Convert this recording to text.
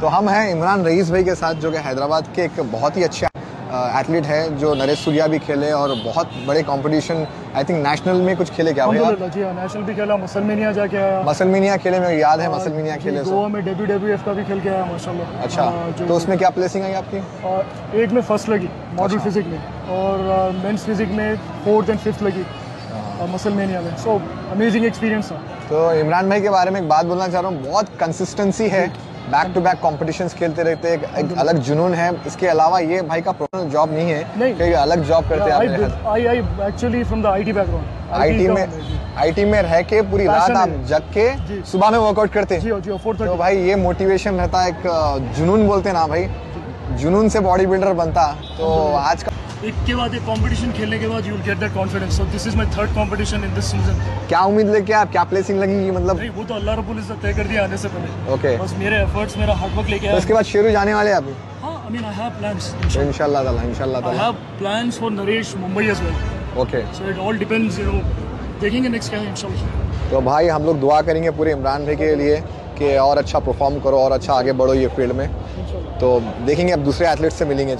तो हम हैं इमरान रईस भाई के साथ जो कि हैदराबाद के एक बहुत ही अच्छा एथलीट है जो नरेश सूर्या भी खेले और बहुत बड़े कंपटीशन आई थिंक नेशनल में कुछ खेले क्या भाई आप? जी हाँ नेशनल भी खेला मसलमेनिया जाके आया। मसलमिनिया खेले मेरे याद है मसलमिनिया खेले गोवा में डब्ल्यू डब्ल्यू एफ़ का भी खेल के आया माशाल्लाह। अच्छा हाँ, जो तो उसमें क्या प्लेसिंग आई आपकी? एक में फ़र्स्ट लगी मॉडल अच्छा। फिजिक में और मेंस फिजिक में फोर्थ एंड फिफ्थ लगी हाँ। मसलमेनिया में। सो अमेजिंग एक्सपीरियंस था। तो इमरान भाई के बारे में एक बात बोलना चाह रहा हूँ बहुत कंसिस्टेंसी है। बैक टू बैक कॉम्पिटिशंस खेलते रहते एक, एक अलग जुनून है। इसके अलावा ये भाई का प्रोफेशनल जॉब नहीं है नहीं। कि अलग जॉब करते हैं। I I actually from the IT background IT में आईटी में रह के पूरी रात आप जग के सुबह में वर्कआउट करते हैं। तो भाई ये मोटिवेशन रहता है एक जुनून बोलते ना भाई। जुनून से बॉडी बिल्डर बनता। तो आज का एक के बाद एक कंपटीशन खेलने के बाद you will get that confidence so this is my third competition in this season क्या उम्मीद लेके आप क्या प्लेसिंग लगेगी मतलब? नहीं वो तो अल्लाह रब्बुल इज़्ज़त तय कर दिया आने से पहले। ओके बस मेरे एफर्ट्स मेरा हार्ड वर्क लेके तो आया। इसके बाद शेरू जाने वाले हैं अभी? हाँ I mean I have plans इंशाल्लाह ताला इंशाल्लाह ताला। I have plans for Naresh Mumbai as well okay so it all depends you know देखेंगे नेक्स्ट क्या है इंशाल्लाह तो भाई हम लोग दुआ करेंगे पूरे इमरान भाई के लिए कि और अच्छा परफॉर्म करो और अच्छा आगे बढ़ो ये फ़ील्ड में। तो देखेंगे अब दूसरे एथलीट से मिलेंगे